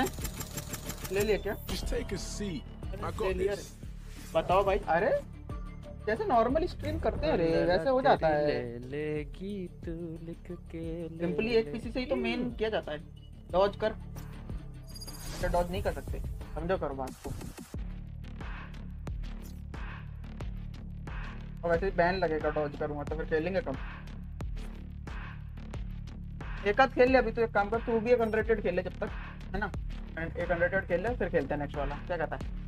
हैं ले लिया क्या? Just take a seat. I got this. बताओ भाई। अरे जैसे नॉर्मल स्ट्रीम करते हैं रे वैसे हो जाता है। ले लेगी तू लिख के सिंपली एक पीसी से ही तो मेन किया जाता है। डॉज कर। डॉज नहीं कर सकते। समझो करो बात को। और वैसे बैन लगेगा डॉज करूँगा तो फिर खेलेंगे कम एक आध खेल ले अभी तो एक काम कर तू भी एक अनरेटेड खेल ले जब तक है ना? एक अनरेटेड खेल ले फिर खेलते हैं नेक्स्ट वाला क्या कहता है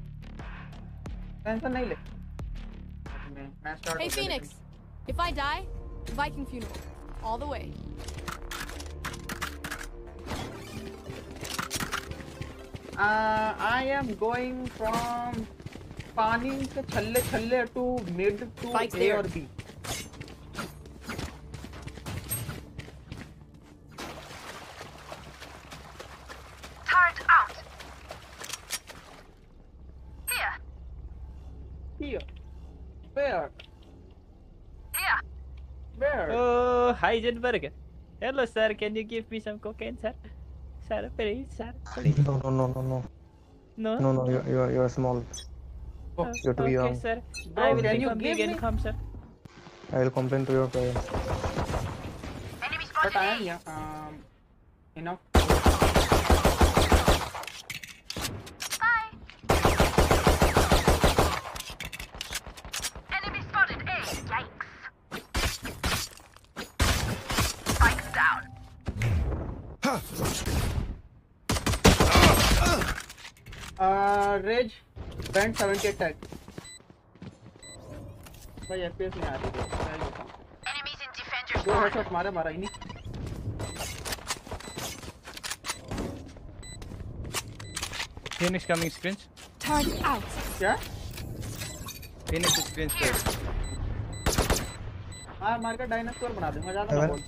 टेंशन नहीं ले मैं start Hey हो Phoenix, if I die, Viking funeral, all the way. Uh, I am going from पानी से छल्ले छल्ले to Spike's A there. और B. Heisenberg. Hello, sir. Can you give me some cocaine, sir? Sir, please, sir. Please. No, no, no, no, no. No. No, no, you're, you're, you're small. Oh, You're too okay, young. sir. Bro, I will can you become give big me- and come, sir. I will complain to your parents. Enemy But I am A. yeah. Um, enough. Band 70 attack. भाई FPS नहीं आ रही है ही Enemies in defender दो. Headshot मारे मारा ही नहीं Phoenix coming screens. Turret out. क्या Phoenix screens there. हाँ मार कर डायनासोर बना दूँगा ज़्यादा ना. बोल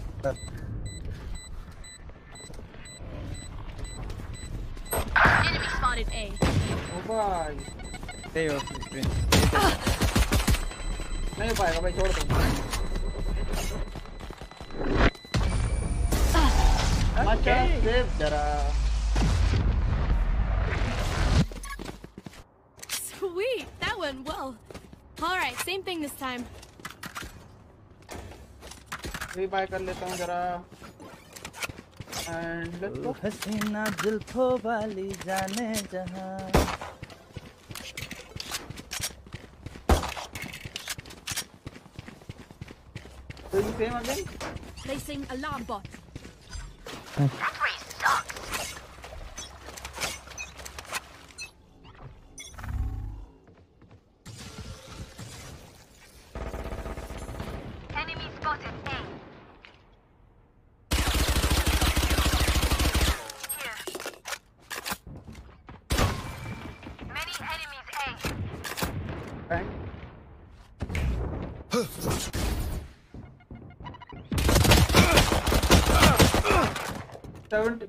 Enemy spotted A. ओ भाई Stay off the screen. नहीं हो पाएगा भाई छोड़ दो अच्छा सेव जरा Sweet, that went well. All right, same thing this time. रीबाय कर लेता हूँ जरा एंड लेट्स गो हसीना जुल्फों वाली जाने जहां Placing alarm bot. 70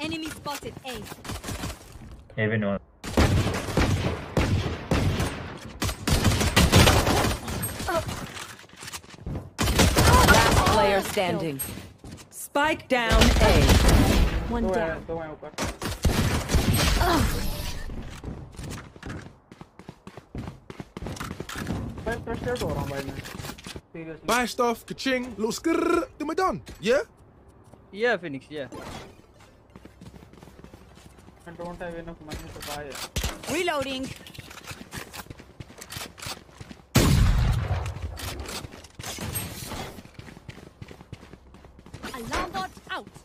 enemy spotted a. Even last player standing. Spike down a. One down. दो हैं ऊपर मैं then we're done. Yeah? Yeah, Phoenix, yeah. I don't have enough money to buy it. Reloading. Alarm bot out.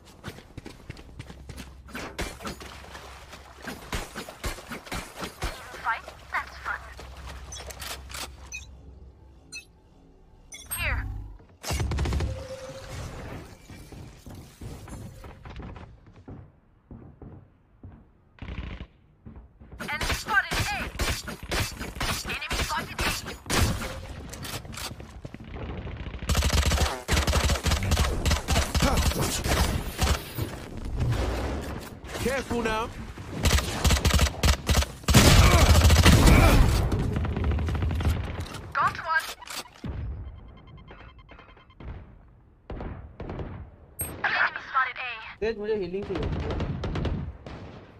cool now. मुझे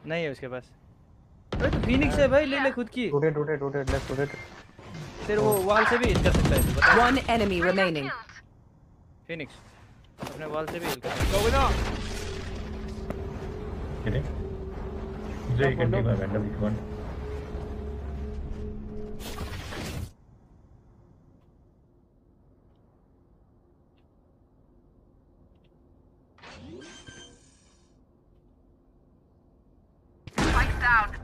नहीं है उसके पास। तो Phoenix है भाई ले ले खुद की। टूटे टूटे टूटे टूटे फिर वो वॉल से भी कर सकता है वन एनिमी रिमेनिंग फीनिक्स अपने वॉल से भी कर। Go with on So you can take my vendor if you want. Spike down.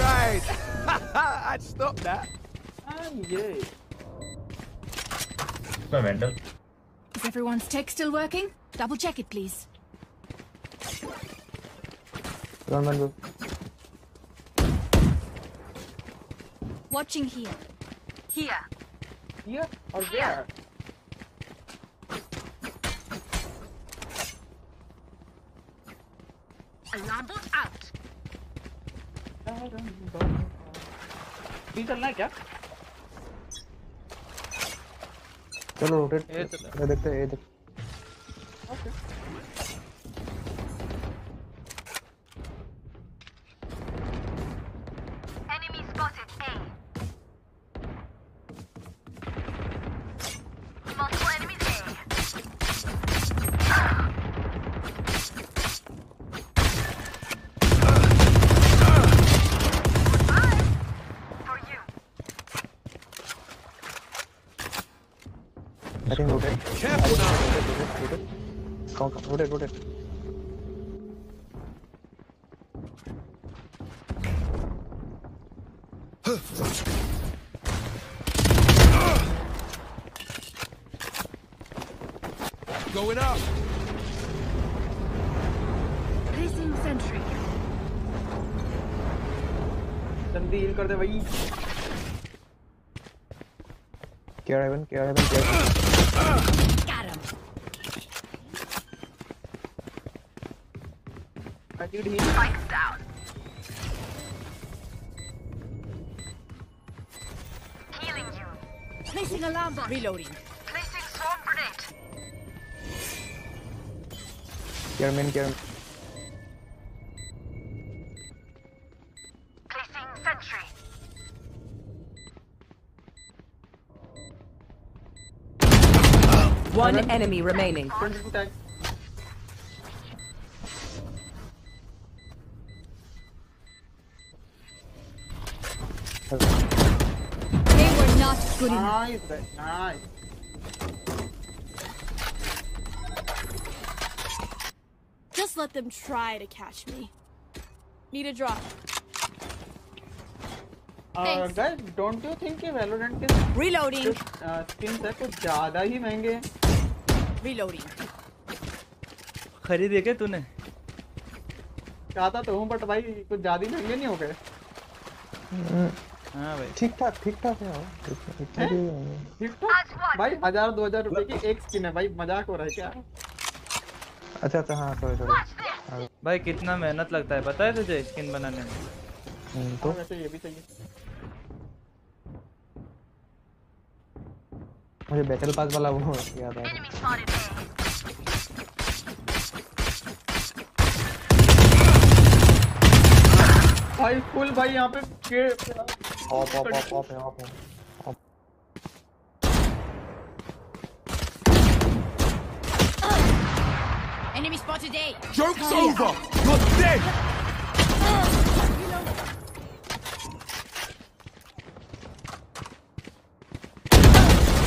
Right. I'd stop that. हाँ ये It's my vendor. Is everyone's tech still working? Double check it, please. run man Watching here. Here. here or there Alarm bot out. भी चलना है क्या चलो rotate ये चलो। ये देखते हैं ये देख rotate rotate Going up. Placing sentry. जल्दी हील कर दे भाई care heaven care heaven care Heaven. Got him. I need heal Spikes down. Healing you. Placing alarm bot. Reloading. Placing swarm grenade. care main care Placing sentry. One enemy remaining. Nice nice Just let them try to catch me. Need a drop. uh, guys don't you think कि Valorant के Reloading. Skins है कुछ ज़्यादा ही महँगे हैं Reloading. खरीदे क्या तूने चाहता तो हूँ बट भाई कुछ ज़्यादा महँगे नहीं हो गए हाँ भाई। ठीक ठाक ठीक ठाक है यार। इतना- भी ठीक ठाक भाई हज़ार दो हज़ार रुपए की एक स्किन है भाई मज़ाक हो रहा है क्या? अच्छा अच्छा हाँ सॉरी सॉरी भाई कितना मेहनत लगता है पता है तुझे स्किन बनाने में? तो। हाँ, वैसे ये भी सही मुझे बैटल पास वाला वो याद आया A. भाई फुल भाई यहाँ पे Enemy spotted A. Joke's over! You're dead!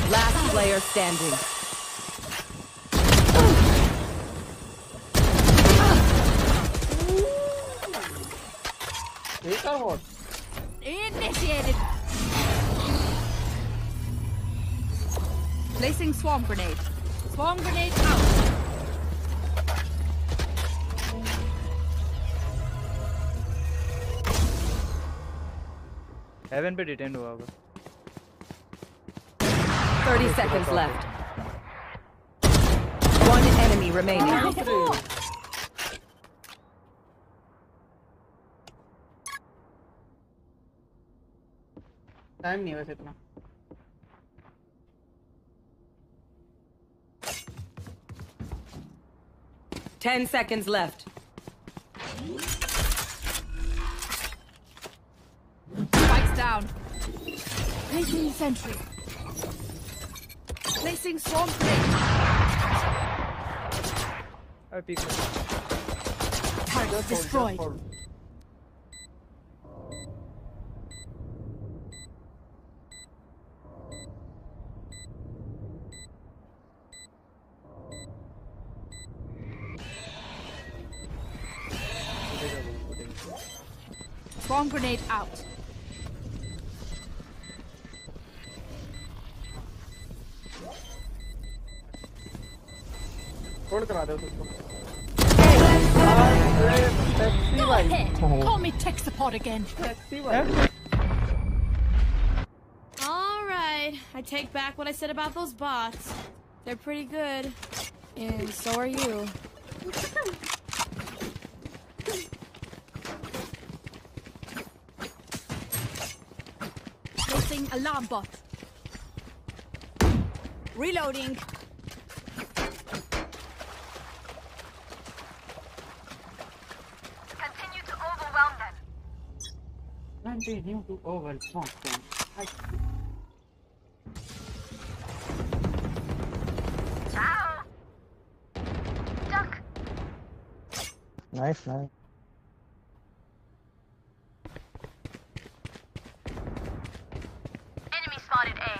Last player standing. Initiated. Placing swarm grenade. Swarm grenade out. Heaven पे डिटेंड हुआ होगा 30 seconds left. One enemy remaining. Time नहीं है वैसे इतना 10 seconds left. Spikes down. Placing sentry. Placing swarm grenade. I peek. Target Just hold, destroyed. out. छोड़ करा दे उसको Go ahead. Call me tech support again. Taxi भाई All right, I take back what I said about those bots. They're pretty good. And so are you. Alarm bot. Reloading. Continue to overwhelm them. continue to overwhelm them Ciao. Duck. Nice, nice. Enemy spotted A.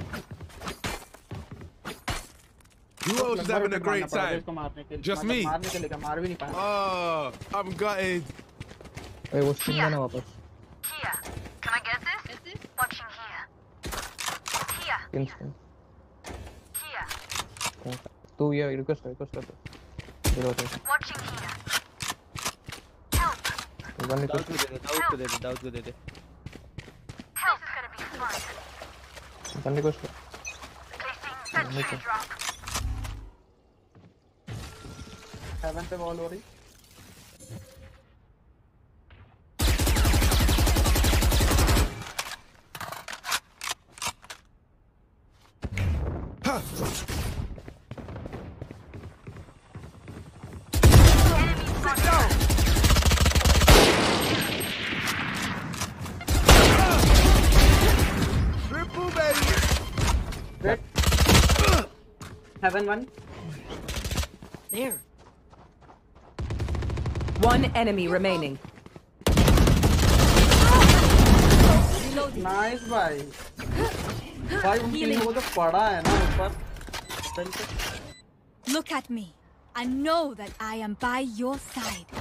Who is having a great time? Just me. Oh, I'm gutted. Hey, what's Tia. Here. can I get this? Is this? Watching here. Here. Instant. Two, yeah, request, request, request. Watching here. Help. Help. Help. Help. Help. Help. Help. Help. Help. Help. Help. This is Help. Help. Help. Help. Help. Help. Help. Help. Help. haven't they all already? Heaven one. There. One enemy remaining. Nice भाई भाई उन तीनों को जो पड़ा है ना ऊपर Look at me. I know that I am by your side.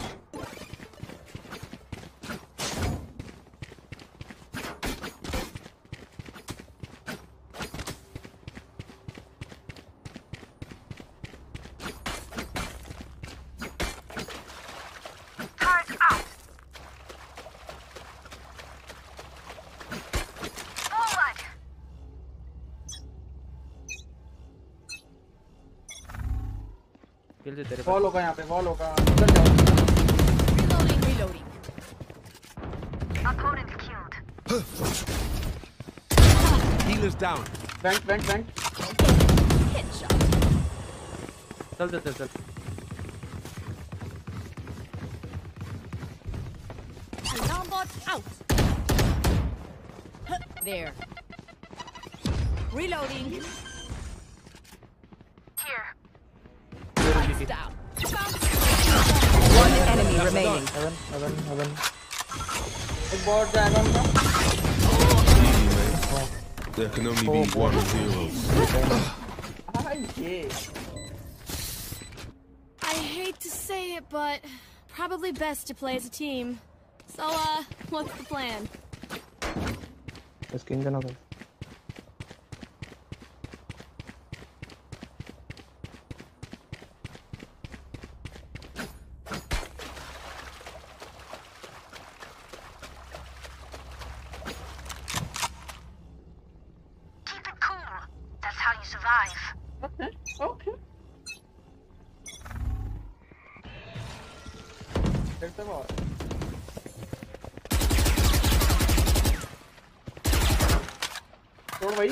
किल से तेरे बॉल पास होगा यहाँ पे बॉल होगा उधर जाओ Reloading. Reloading. Opponent killed. Healer's down. Went went went Headshot. चल चल चल चल Alarm bot out. There. Reloading. remaining. Heaven, heaven, heaven. एक बॉट जाएगा उनका There can only be one hero. हाँ ये I hate to say it, but probably best to play as a team. So, uh, what's the plan? Skin There's the ball. छोड़ भाई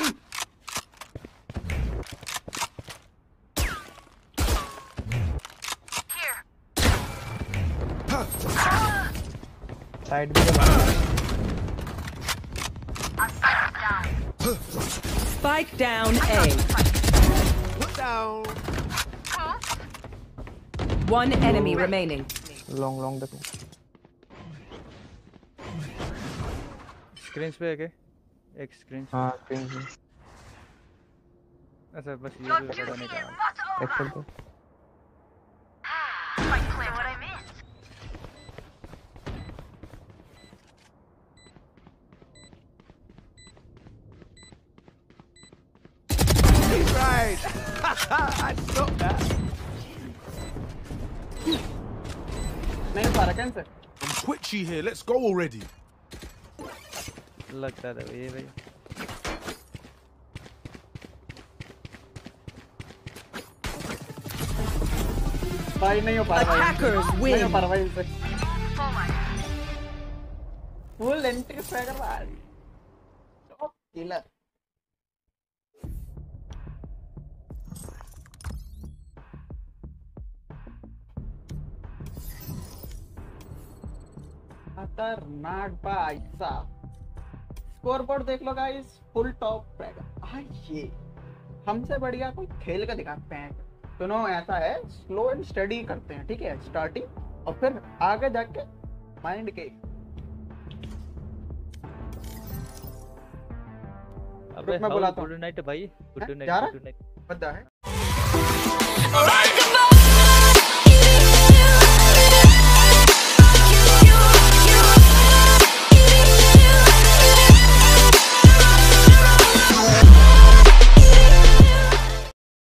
Here. Side भी तो I'll spike it down. Spike down A. Put down. One enemy remaining. Long long देखो screen पे है क्या? एक screen हाँ स्क्रीन पे। अच्छा बस ये भी पता का एक्सेल पे। नहीं हो पा रहा cancer I'm twitchy here. Let's go already. लगता था ये भाई भाई नहीं हो पा रहा भाई Attackers नहीं हो win. पा रहा भाई इनसे Forward. फुल एंट्री स्वैगर भाई टॉप किलर खतरनाक भाई साहब स्कोर बोर्ड देख लो गाइस फुल टॉप आइए हमसे बढ़िया कोई खेल का दिखाते हैं। सुनो ऐसा है स्लो एंड स्टडी करते हैं ठीक है? स्टार्टिंग और फिर आगे जाके माइंड के। अबे मैं बुलाता हूँ। गुड नाइट भाई। गुड नाइट गुड नाइट बद्दा है?